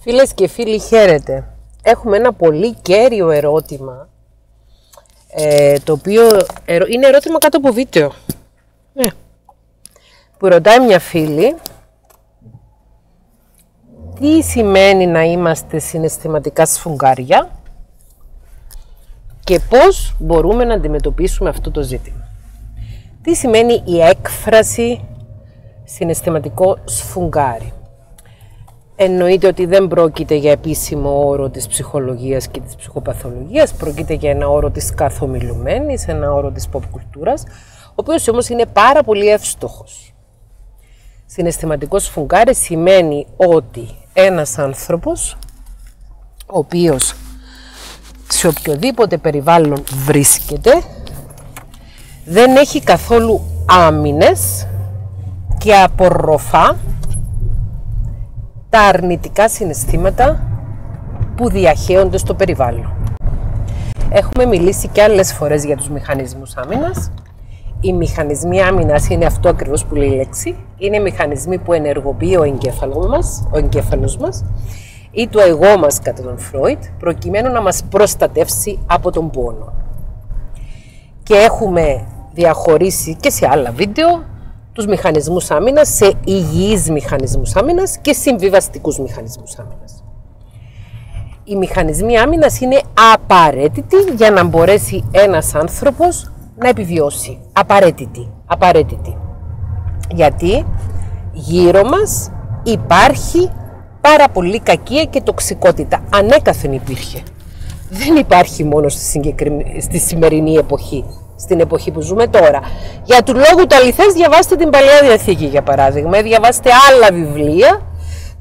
Φίλες και φίλοι χαίρετε. Έχουμε ένα πολύ κέριο ερώτημα ε, το οποίο είναι ερώτημα κάτω από βίντεο. Ε, που ρωτάει μια φίλη τι σημαίνει να είμαστε συναισθηματικά σφουγγάρια και πώς μπορούμε να αντιμετωπίσουμε αυτό το ζήτημα. Τι σημαίνει η έκφραση συναισθηματικό σφουγγάρι; Εννοείται ότι δεν πρόκειται για επίσημο όρο της ψυχολογίας και της ψυχοπαθολογίας, πρόκειται για ένα όρο της καθομιλουμένης, ένα όρο της pop κουλτούρας, ο οποίος όμως είναι πάρα πολύ εύστοχος. Συναισθηματικός σφουγγάρι σημαίνει ότι ένας άνθρωπος, ο οποίος σε οποιοδήποτε περιβάλλον βρίσκεται, δεν έχει καθόλου άμυνες και απορροφά τα αρνητικά συναισθήματα που διαχέονται στο περιβάλλον. Έχουμε μιλήσει και άλλες φορές για τους μηχανισμούς άμυνας. Οι μηχανισμοί άμυνας είναι αυτό ακριβώς που λέει η λέξη. Είναι μηχανισμοί που ενεργοποιεί ο εγκέφαλος μας, ο εγκέφαλος μας ή το εγώ μας κατά τον Φρόιτ, προκειμένου να μας προστατεύσει από τον πόνο. Και έχουμε διαχωρίσει και σε άλλα βίντεο τους μηχανισμούς άμυνας σε υγιείς μηχανισμούς άμυνας και συμβιβαστικούς μηχανισμούς άμυνας. Οι μηχανισμοί άμυνας είναι απαραίτητοι για να μπορέσει ένας άνθρωπος να επιβιώσει. Απαραίτητοι. Απαραίτητοι. Γιατί γύρω μας υπάρχει πάρα πολύ κακία και τοξικότητα. Ανέκαθεν υπήρχε. Δεν υπάρχει μόνο στη, στη σημερινή εποχή στην εποχή που ζούμε τώρα. Για του λόγου του αληθές διαβάστε την Παλαιά Διαθήκη για παράδειγμα, διαβάστε άλλα βιβλία,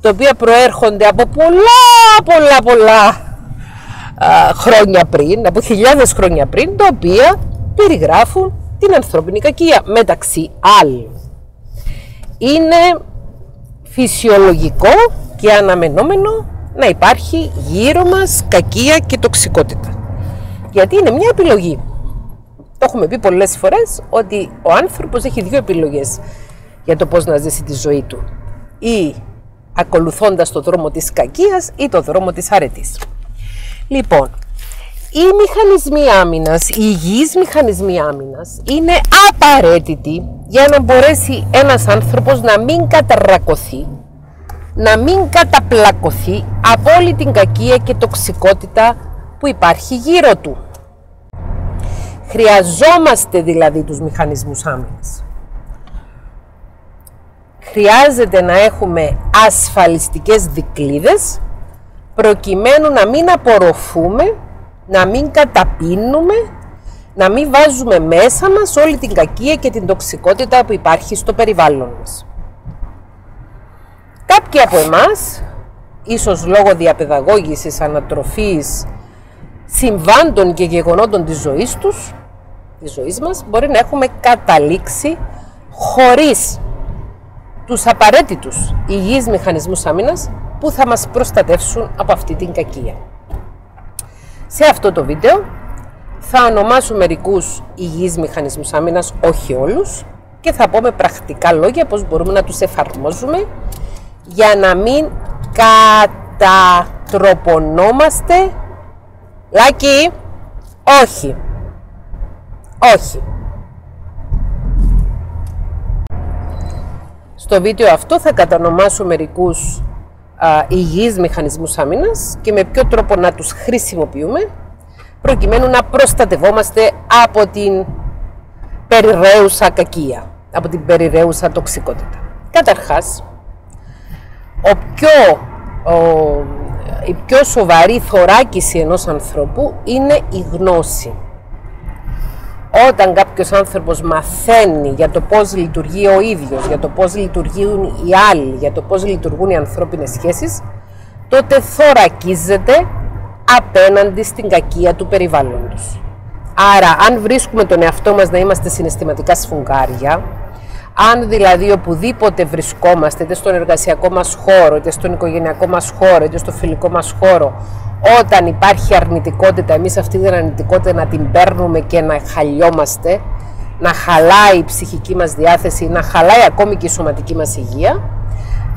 τα οποία προέρχονται από πολλά πολλά πολλά α, χρόνια πριν, από χιλιάδες χρόνια πριν, τα οποία περιγράφουν την ανθρώπινη κακία, μεταξύ άλλων. Είναι φυσιολογικό και αναμενόμενο να υπάρχει γύρω μας κακία και τοξικότητα. Γιατί είναι μια επιλογή. Το έχουμε πει πολλές φορές ότι ο άνθρωπος έχει δύο επιλογές για το πώς να ζήσει τη ζωή του. Ή ακολουθώντας το δρόμο της κακίας ή το δρόμο της αρετής. Λοιπόν, οι μηχανισμοί άμυνας, οι υγιείς μηχανισμοί άμυνας είναι απαραίτητοι για να μπορέσει ένας άνθρωπος να μην καταρακωθεί, να μην καταπλακωθεί από όλη την κακία και τοξικότητα που υπάρχει γύρω του. Χρειαζόμαστε δηλαδή τους μηχανισμούς άμυνας. Χρειάζεται να έχουμε ασφαλιστικές δικλίδες προκειμένου να μην απορροφούμε, να μην καταπίνουμε, να μην βάζουμε μέσα μας όλη την κακία και την τοξικότητα που υπάρχει στο περιβάλλον μας. Κάποιοι από εμάς, ίσως λόγω διαπαιδαγώγησης, ανατροφής, συμβάντων και γεγονότων της ζωής τους, της ζωής μας, μπορεί να έχουμε καταλήξει χωρίς τους απαραίτητους υγιείς μηχανισμούς άμυνας που θα μας προστατεύσουν από αυτή την κακία. Σε αυτό το βίντεο θα ονομάσω μερικούς υγιείς μηχανισμούς άμυνας, όχι όλους, και θα πω με πρακτικά λόγια πώς μπορούμε να τους εφαρμόζουμε για να μην κατατροπονόμαστε Λάκη, όχι. Όχι. Στο βίντεο αυτό θα κατανομάσω μερικούς α, υγιείς μηχανισμούς άμυνας και με ποιο τρόπο να τους χρησιμοποιούμε προκειμένου να προστατευόμαστε από την περιραίουσα κακία, από την περιραίουσα τοξικότητα. Καταρχάς, ο πιο, η πιο σοβαρή θωράκιση ενός ανθρώπου είναι η γνώση όταν κάποιος άνθρωπος μαθαίνει για το πώς λειτουργεί ο ίδιος, για το πώς λειτουργούν οι άλλοι, για το πώς λειτουργούν οι ανθρώπινες σχέσεις, τότε θωρακίζεται απέναντι στην κακία του περιβάλλοντος. Άρα, αν βρίσκουμε τον εαυτό μας να είμαστε συναισθηματικά σφουγγάρια, αν δηλαδή οπουδήποτε βρισκόμαστε, είτε στον εργασιακό μας χώρο, είτε στον οικογενειακό μας χώρο, είτε στο φιλικό μας χώρο, όταν υπάρχει αρνητικότητα, εμείς αυτή την αρνητικότητα να την παίρνουμε και να χαλιόμαστε, να χαλάει η ψυχική μας διάθεση, να χαλάει ακόμη και η σωματική μας υγεία,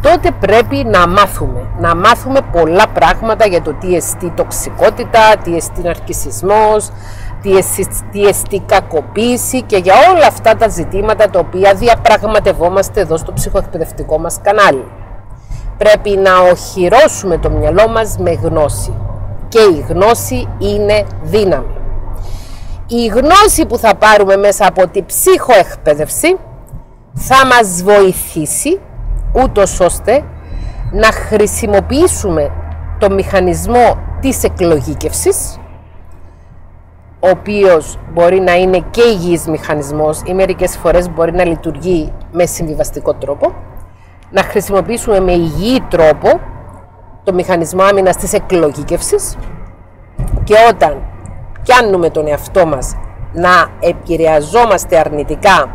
τότε πρέπει να μάθουμε. Να μάθουμε πολλά πράγματα για το τι εστί τοξικότητα, τι εστί ναρκισισμός, τι εστί κακοποίηση και για όλα αυτά τα ζητήματα τα οποία διαπραγματευόμαστε εδώ στο ψυχοεκπαιδευτικό μας κανάλι. Πρέπει να οχυρώσουμε το μυαλό μας με γνώση και η γνώση είναι δύναμη. Η γνώση που θα πάρουμε μέσα από τη ψυχοεκπαίδευση θα μας βοηθήσει ούτως ώστε να χρησιμοποιήσουμε το μηχανισμό της εκλογήκευσης ο οποίος μπορεί να είναι και υγιής μηχανισμός ή μερικές φορές μπορεί να λειτουργεί με συμβιβαστικό τρόπο να χρησιμοποιήσουμε με υγιή τρόπο το μηχανισμό άμυνας της εκλογήκευσης και όταν πιάνουμε τον εαυτό μας να επηρεαζόμαστε αρνητικά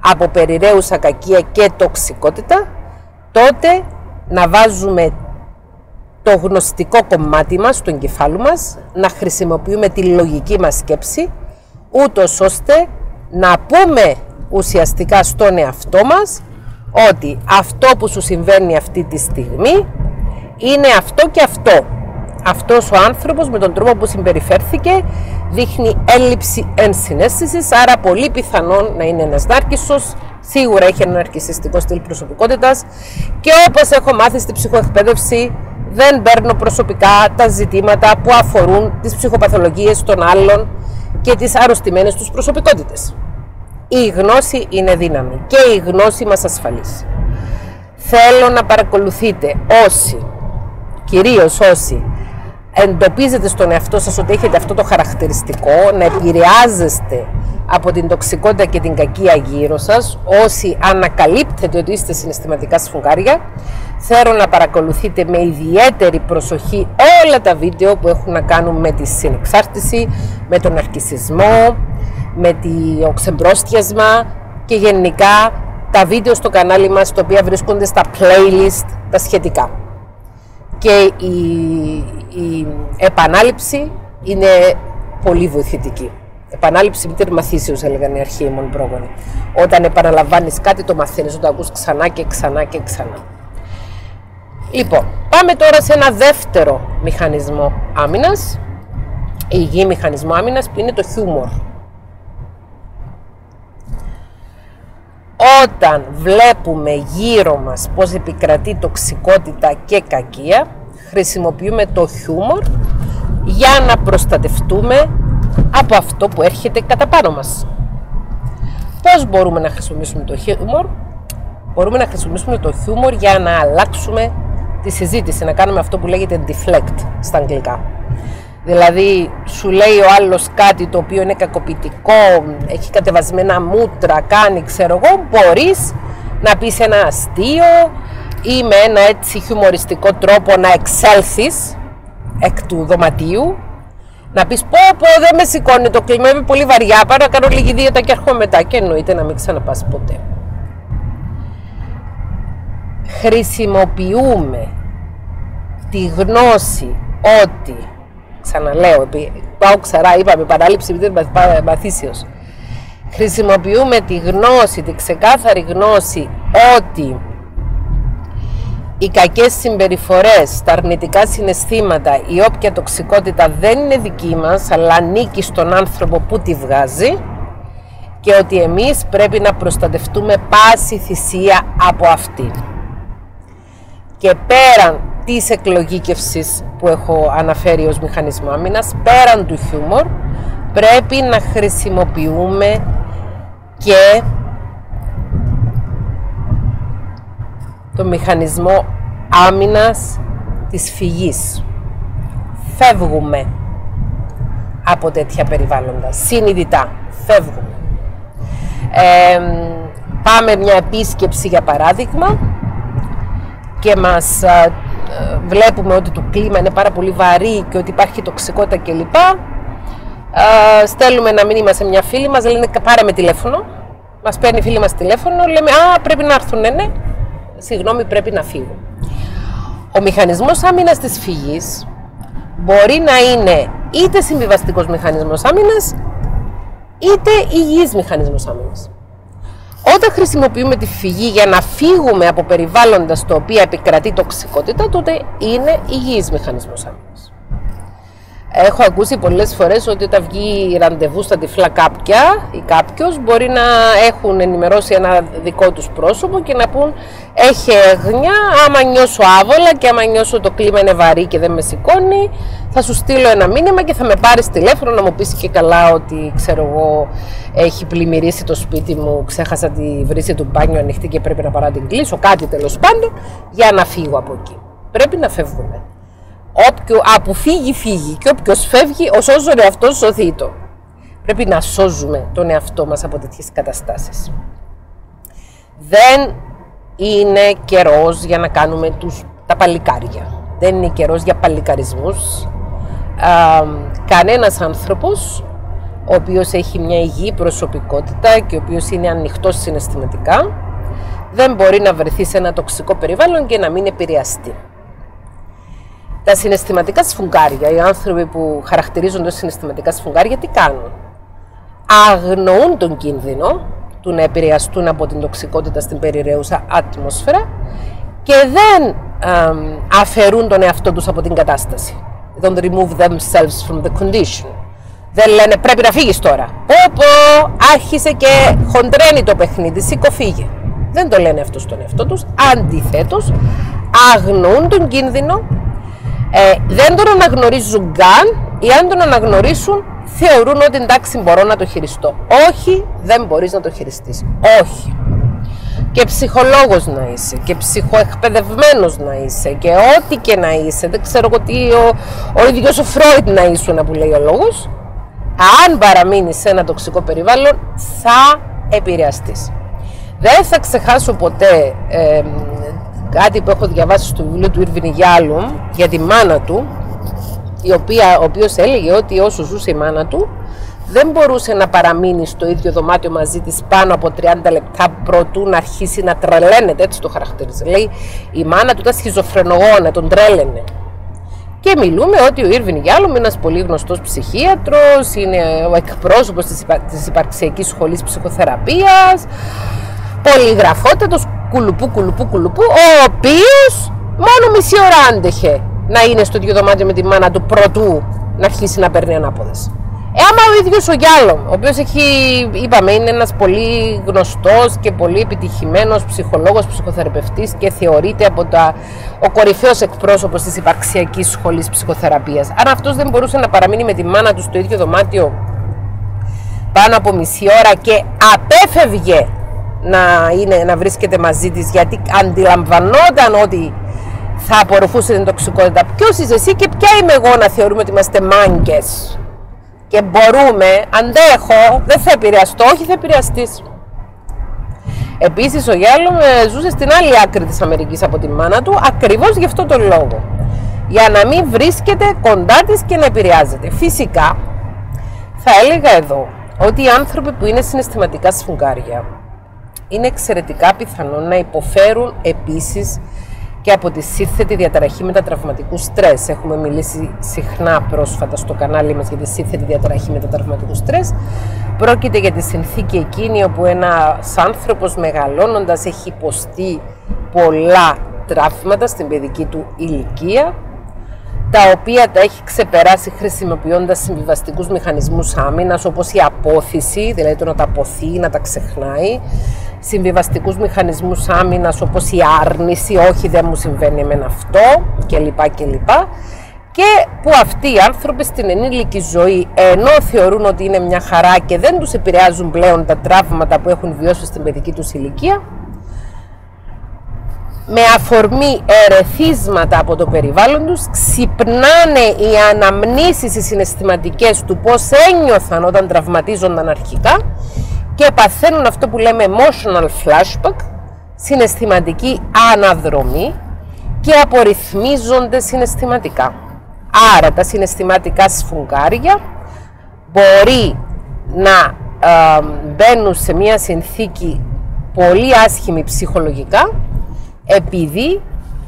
από περιραίουσα κακία και τοξικότητα, τότε να βάζουμε το γνωστικό κομμάτι μας, του εγκεφάλου μας, να χρησιμοποιούμε τη λογική μας σκέψη, ούτως ώστε να πούμε ουσιαστικά στον εαυτό μας ότι αυτό που σου συμβαίνει αυτή τη στιγμή είναι αυτό και αυτό. Αυτός ο άνθρωπος με τον τρόπο που συμπεριφέρθηκε δείχνει έλλειψη ενσυναίσθησης, άρα πολύ πιθανόν να είναι ένας νάρκισσος, σίγουρα έχει ένα ναρκισιστικό στυλ προσωπικότητας και όπως έχω μάθει στη ψυχοεκπαίδευση δεν παίρνω προσωπικά τα ζητήματα που αφορούν τις ψυχοπαθολογίες των άλλων και τις αρρωστημένες τους προσωπικότητες. Η γνώση είναι δύναμη και η γνώση μας ασφαλίζει. Θέλω να παρακολουθείτε όσοι, κυρίως όσοι εντοπίζετε στον εαυτό σας ότι έχετε αυτό το χαρακτηριστικό, να επηρεάζεστε από την τοξικότητα και την κακία γύρω σας, όσοι ανακαλύπτετε ότι είστε συναισθηματικά σφουγγάρια, θέλω να παρακολουθείτε με ιδιαίτερη προσοχή όλα τα βίντεο που έχουν να κάνουν με τη συνεξάρτηση, με τον αρκισισμό, με το ξεμπρόστιασμα και γενικά τα βίντεο στο κανάλι μας τα οποία βρίσκονται στα playlist τα σχετικά. Και η, η επανάληψη είναι πολύ βοηθητική. Επανάληψη μήτερ μαθήσεως έλεγαν οι αρχαίοι μου πρόγονοι. Όταν επαναλαμβάνεις κάτι το μαθαίνεις, όταν ακούς ξανά και ξανά και ξανά. Λοιπόν, πάμε τώρα σε ένα δεύτερο μηχανισμό άμυνας, υγιή μηχανισμό άμυνας που είναι το χιούμορ. Όταν βλέπουμε γύρω μας πως επικρατεί τοξικότητα και κακία, χρησιμοποιούμε το χιούμορ για να προστατευτούμε από αυτό που έρχεται κατά πάνω μας. Πώς μπορούμε να χρησιμοποιήσουμε το χιούμορ; Μπορούμε να χρησιμοποιήσουμε το χιούμορ για να αλλάξουμε τη συζήτηση, να κάνουμε αυτό που λέγεται deflect στα αγγλικά. Δηλαδή σου λέει ο άλλος κάτι το οποίο είναι κακοποιητικό, έχει κατεβασμένα μούτρα, κάνει ξέρω εγώ, μπορείς να πεις ένα αστείο ή με ένα έτσι χιουμοριστικό τρόπο να εξέλθεις εκ του δωματίου να πεις πω πω δεν με σηκώνει το κλίμα, είμαι πολύ βαριά, πάρω να κάνω λίγη δίαιτα και έρχομαι μετά και εννοείται να μην ξαναπάς ποτέ. Χρησιμοποιούμε τη γνώση ότι ξαναλέω, πάω ξαρά, είπαμε παράληψη επειδή μαθήσεως. Χρησιμοποιούμε τη γνώση, τη ξεκάθαρη γνώση ότι οι κακές συμπεριφορές, τα αρνητικά συναισθήματα, η όποια τοξικότητα δεν είναι δική μας, αλλά ανήκει στον άνθρωπο που τη βγάζει και ότι εμείς πρέπει να προστατευτούμε πάση θυσία από αυτή. Και πέραν της εκλογήκευσης που έχω αναφέρει ως μηχανισμό άμυνας, πέραν του χιούμορ, πρέπει να χρησιμοποιούμε και το μηχανισμό άμυνας της φυγής. Φεύγουμε από τέτοια περιβάλλοντα, συνειδητά, φεύγουμε. πάμε μια επίσκεψη για παράδειγμα και μας βλέπουμε ότι το κλίμα είναι πάρα πολύ βαρύ και ότι υπάρχει τοξικότητα κλπ. στέλνουμε ένα μήνυμα σε μια φίλη μας, λένε πάρε με τηλέφωνο. Μας παίρνει η φίλη μας τηλέφωνο, λέμε α πρέπει να έρθουν, ναι, ναι. Συγγνώμη πρέπει να φύγω. Ο μηχανισμός άμυνας της φυγής μπορεί να είναι είτε συμβιβαστικός μηχανισμός άμυνας, είτε υγιής μηχανισμός άμυνας. Όταν χρησιμοποιούμε τη φυγή για να φύγουμε από περιβάλλοντα στο οποίο επικρατεί τοξικότητα, τότε είναι υγιής μηχανισμός άμυνας. Έχω ακούσει πολλές φορές ότι όταν βγει ραντεβού στα τυφλά κάποια ή κάποιος μπορεί να έχουν ενημερώσει ένα δικό τους πρόσωπο και να πούν έχει έγνοια, άμα νιώσω άβολα και άμα νιώσω το κλίμα είναι βαρύ και δεν με σηκώνει θα σου στείλω ένα μήνυμα και θα με πάρεις τηλέφωνο να μου πεις και καλά ότι ξέρω εγώ έχει πλημμυρίσει το σπίτι μου, ξέχασα τη βρύση του μπάνιου ανοιχτή και πρέπει να παρά την κλείσω, κάτι τέλος πάντων για να φύγω από εκεί. Πρέπει να φεύγουμε. Όποιο αποφύγει, φύγει. Και όποιος φεύγει, ω όσο ο εαυτό σωθεί το. Πρέπει να σώζουμε τον εαυτό μας από τέτοιες καταστάσεις. Δεν είναι καιρός για να κάνουμε τους, τα παλικάρια. Δεν είναι καιρός για παλικαρισμούς. Α, κανένας άνθρωπος ο οποίος έχει μια υγιή προσωπικότητα και ο οποίος είναι ανοιχτός συναισθηματικά δεν μπορεί να βρεθεί σε ένα τοξικό περιβάλλον και να μην επηρεαστεί τα συναισθηματικά σφουγγάρια, οι άνθρωποι που χαρακτηρίζονται ως συναισθηματικά σφουγγάρια, τι κάνουν; Αγνοούν τον κίνδυνο του να επηρεαστούν από την τοξικότητα στην περιραίουσα ατμόσφαιρα και δεν αφαιρούν τον εαυτό τους από την κατάσταση. They don't remove themselves from the condition. Δεν λένε πρέπει να φύγεις τώρα. Πω άρχισε και χοντρένει το παιχνίδι, σήκω φύγε. Δεν το λένε αυτό στον εαυτό τους. Αντιθέτως, αγνοούν τον κίνδυνο ε, δεν τον αναγνωρίζουν καν ή αν τον αναγνωρίσουν θεωρούν ότι εντάξει μπορώ να το χειριστώ. Όχι, δεν μπορείς να το χειριστείς. Όχι. Και ψυχολόγος να είσαι και ψυχοεκπαιδευμένος να είσαι και ό,τι και να είσαι. Δεν ξέρω εγώ τι ο, ο ίδιος ο Φρόιτ να ήσουν που λέει ο λόγος. Αν παραμείνεις σε ένα τοξικό περιβάλλον θα επηρεαστείς. Δεν θα ξεχάσω ποτέ ε, κάτι που έχω διαβάσει στο βιβλίο του Ήρβιν Γιάλουμ για τη μάνα του, η οποία, ο οποίος έλεγε ότι όσο ζούσε η μάνα του, δεν μπορούσε να παραμείνει στο ίδιο δωμάτιο μαζί της πάνω από 30 λεπτά προτού να αρχίσει να τρελαίνεται, έτσι το χαρακτήριζε. Λέει, η μάνα του ήταν σχιζοφρενογόνα, τον τρέλαινε. Και μιλούμε ότι ο Ήρβιν Γιάλουμ είναι ένας πολύ γνωστός ψυχίατρος, είναι ο εκπρόσωπος της, υπα... της υπαρξιακής σχολής ψυχοθεραπείας, πολυγραφότατος, κουλουπού, κουλουπού, κουλουπού, ο οποίος μόνο μισή ώρα άντεχε να είναι στο ίδιο δωμάτιο με τη μάνα του πρωτού να αρχίσει να παίρνει ανάποδες. Ε, άμα ο ίδιος ο Γιάλο, ο οποίος έχει, είπαμε, είναι ένας πολύ γνωστός και πολύ επιτυχημένος ψυχολόγος, ψυχοθεραπευτής και θεωρείται από τα, ο κορυφαίος εκπρόσωπος της υπαρξιακής σχολής ψυχοθεραπείας. Αν αυτός δεν μπορούσε να παραμείνει με τη μάνα του στο ίδιο δωμάτιο πάνω από μισή ώρα και απέφευγε να, είναι, να βρίσκεται μαζί της γιατί αντιλαμβανόταν ότι θα απορροφούσε την τοξικότητα. Ποιος είσαι εσύ και ποια είμαι εγώ να θεωρούμε ότι είμαστε μάγκες; Και μπορούμε, αντέχω, δεν θα επηρεαστώ, όχι θα επηρεαστείς. Επίσης ο Γιάλο ζούσε στην άλλη άκρη της Αμερικής από τη μάνα του ακριβώς γι' αυτό τον λόγο. Για να μην βρίσκεται κοντά της και να επηρεάζεται. Φυσικά θα έλεγα εδώ ότι οι άνθρωποι που είναι συναισθηματικά σφουγγάρια είναι εξαιρετικά πιθανό να υποφέρουν επίσης και από τη σύνθετη διαταραχή μετατραυματικού στρες. Έχουμε μιλήσει συχνά πρόσφατα στο κανάλι μας για τη σύνθετη διαταραχή μετατραυματικού στρες. Πρόκειται για τη συνθήκη εκείνη όπου ένας άνθρωπος μεγαλώνοντας έχει υποστεί πολλά τραύματα στην παιδική του ηλικία τα οποία τα έχει ξεπεράσει χρησιμοποιώντας συμβιβαστικούς μηχανισμούς άμυνας όπως η απόθυση, δηλαδή το να τα αποθεί, να τα ξεχνάει, συμβιβαστικούς μηχανισμούς άμυνας όπως η άρνηση, όχι δεν μου συμβαίνει εμένα αυτό κλπ. κλπ. Και που αυτοί οι άνθρωποι στην ενήλικη ζωή, ενώ θεωρούν ότι είναι μια χαρά και δεν τους επηρεάζουν πλέον τα τραύματα που έχουν βιώσει στην παιδική τους ηλικία, με αφορμή ερεθίσματα από το περιβάλλον τους, ξυπνάνε οι αναμνήσεις οι συναισθηματικές του πώς ένιωθαν όταν τραυματίζονταν αρχικά και παθαίνουν αυτό που λέμε emotional flashback, συναισθηματική αναδρομή και απορριθμίζονται συναισθηματικά. Άρα τα συναισθηματικά σφουγγάρια μπορεί να ε, μπαίνουν σε μια συνθήκη πολύ άσχημη ψυχολογικά επειδή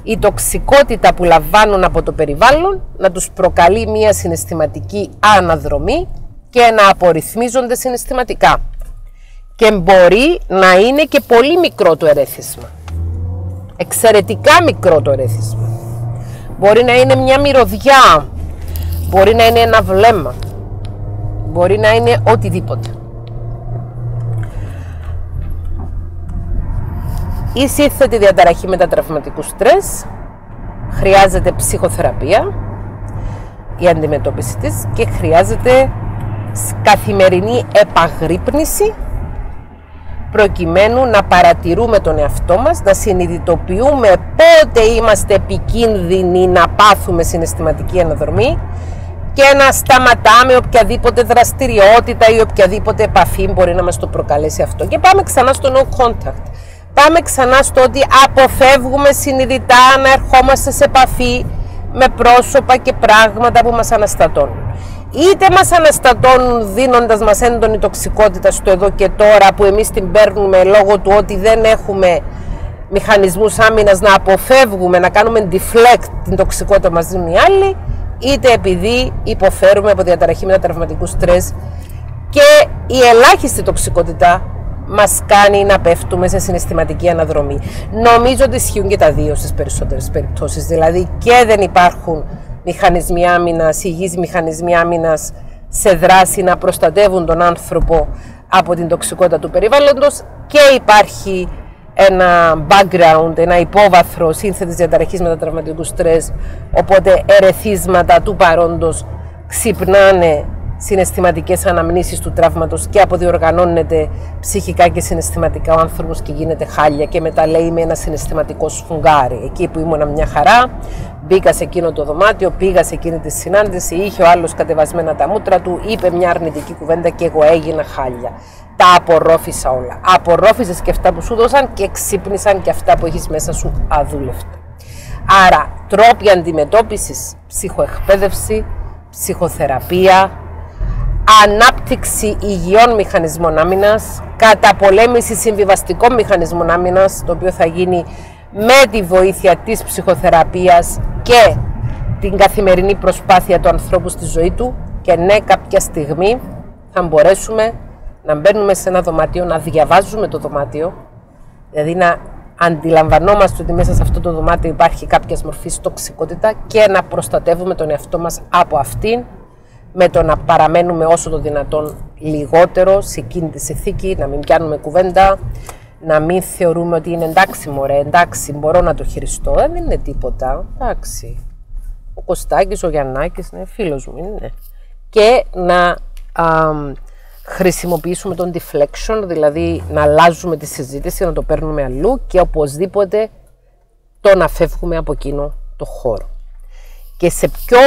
η τοξικότητα που λαμβάνουν από το περιβάλλον να τους προκαλεί μια συναισθηματική αναδρομή και να απορριθμίζονται συναισθηματικά και μπορεί να είναι και πολύ μικρό το ερέθισμα. Εξαιρετικά μικρό το ερέθισμα. Μπορεί να είναι μια μυρωδιά, μπορεί να είναι ένα βλέμμα, μπορεί να είναι οτιδήποτε. Η σύνθετη διαταραχή μετατραυματικού στρες χρειάζεται ψυχοθεραπεία η αντιμετώπιση της και χρειάζεται καθημερινή επαγρύπνηση προκειμένου να παρατηρούμε τον εαυτό μας, να συνειδητοποιούμε πότε είμαστε επικίνδυνοι να πάθουμε συναισθηματική αναδρομή και να σταματάμε οποιαδήποτε δραστηριότητα ή οποιαδήποτε επαφή μπορεί να μας το προκαλέσει αυτό. Και πάμε ξανά στο no contact. Πάμε ξανά στο ότι αποφεύγουμε συνειδητά να ερχόμαστε σε επαφή με πρόσωπα και πράγματα που μας αναστατώνουν. Είτε μας αναστατώνουν δίνοντας μας έντονη τοξικότητα στο εδώ και τώρα που εμείς την παίρνουμε λόγω του ότι δεν έχουμε μηχανισμούς άμυνας να αποφεύγουμε, να κάνουμε deflect την τοξικότητα που μας δίνουν οι άλλοι είτε επειδή υποφέρουμε από διαταραχή μετατραυματικού στρες και η ελάχιστη τοξικότητα μας κάνει να πέφτουμε σε συναισθηματική αναδρομή. Νομίζω ότι ισχύουν και τα δύο στις περισσότερες περιπτώσεις, δηλαδή και δεν υπάρχουν μηχανισμοί άμυνας, υγιείς μηχανισμοί άμυνας σε δράση να προστατεύουν τον άνθρωπο από την τοξικότητα του περιβάλλοντος και υπάρχει ένα background, ένα υπόβαθρο σύνθετης διαταραχής μετατραυματικού στρες, οπότε ερεθίσματα του παρόντος ξυπνάνε συναισθηματικές αναμνήσεις του τραύματος και αποδιοργανώνεται ψυχικά και συναισθηματικά ο άνθρωπος και γίνεται χάλια και μετά λέει με ένα συναισθηματικό σφουγγάρι. Εκεί που ήμουνα μια χαρά, μπήκα σε εκείνο το δωμάτιο, πήγα σε εκείνη τη συνάντηση, είχε ο άλλος κατεβασμένα τα μούτρα του, είπε μια αρνητική κουβέντα και εγώ έγινα χάλια. Τα απορρόφησα όλα. Απορρόφησες και αυτά που σου δώσαν και ξύπνησαν και αυτά που έχεις μέσα σου αδούλευτα. Άρα τρόποι αντιμετώπισης, ψυχοεκπαίδευση, ψυχοθεραπεία, ανάπτυξη υγιών μηχανισμών άμυνας, καταπολέμηση συμβιβαστικών μηχανισμών άμυνας, το οποίο θα γίνει με τη βοήθεια της ψυχοθεραπείας και την καθημερινή προσπάθεια του ανθρώπου στη ζωή του. Και ναι κάποια στιγμή θα μπορέσουμε να μπαίνουμε σε ένα δωμάτιο, να διαβάζουμε το δωμάτιο, δηλαδή να αντιλαμβανόμαστε ότι μέσα σε αυτό το δωμάτιο υπάρχει κάποιας μορφής τοξικότητα και να προστατεύουμε τον εαυτό μας από αυτήν με το να παραμένουμε όσο το δυνατόν λιγότερο σε εκείνη τη συνθήκη, να μην πιάνουμε κουβέντα, να μην θεωρούμε ότι είναι εντάξει μωρέ, εντάξει μπορώ να το χειριστώ, ε, δεν είναι τίποτα, εντάξει. Ο Κωστάκης, ο Γιαννάκης είναι φίλος μου, είναι. Και να α, χρησιμοποιήσουμε τον deflection, δηλαδή να αλλάζουμε τη συζήτηση, να το παίρνουμε αλλού και οπωσδήποτε το να φεύγουμε από εκείνο το χώρο. Και σε πιο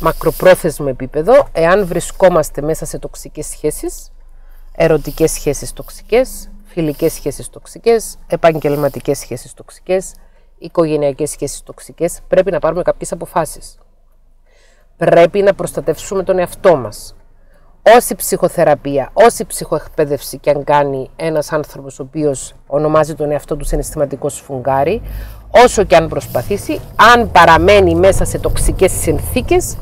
μακροπρόθεσμο επίπεδο, εάν βρισκόμαστε μέσα σε τοξικές σχέσεις, ερωτικές σχέσεις τοξικές, φιλικές σχέσεις τοξικές, επαγγελματικές σχέσεις τοξικές, οικογενειακές σχέσεις τοξικές, πρέπει να πάρουμε κάποιες αποφάσεις. Πρέπει να προστατεύσουμε τον εαυτό μας. Όση ψυχοθεραπεία, όση ψυχοεκπαίδευση και αν κάνει ένας άνθρωπος ο οποίος ονομάζει τον εαυτό του συναισθηματικό σφουγγάρι, όσο και αν προσπαθήσει, αν παραμένει μέσα σε τοξικές συνθήκες,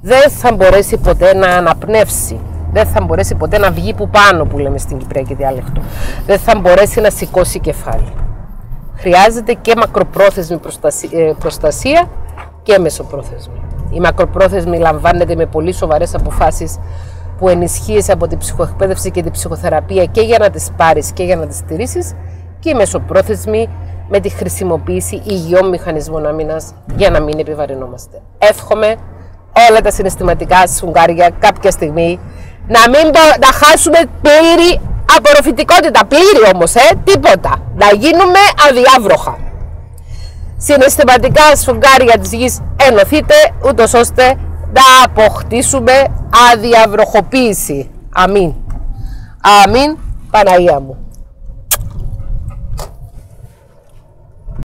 δεν θα μπορέσει ποτέ να αναπνεύσει. Δεν θα μπορέσει ποτέ να βγει που πάνω που λέμε στην Κυπριακή διάλεκτο. Δεν θα μπορέσει να σηκώσει κεφάλι. Χρειάζεται και μακροπρόθεσμη ε, προστασία και μεσοπρόθεσμη. Η μακροπρόθεσμη λαμβάνεται με πολύ σοβαρές αποφάσεις που ενισχύεσαι από την ψυχοεκπαίδευση και την ψυχοθεραπεία και για να τις πάρεις και για να τις στηρίσεις και η μεσοπρόθεσμη με τη χρησιμοποίηση υγιών μηχανισμών άμυνας για να μην επιβαρυνόμαστε. Εύχομαι όλα τα συναισθηματικά σφουγγάρια κάποια στιγμή να μην να χάσουμε πλήρη απορροφητικότητα, πλήρη όμως, ε, τίποτα. Να γίνουμε αδιάβροχα. Συναισθηματικά σφουγγάρια της γης ενωθείτε, ούτως ώστε να αποκτήσουμε αδιαβροχοποίηση. Αμήν. Αμήν, Παναγία μου.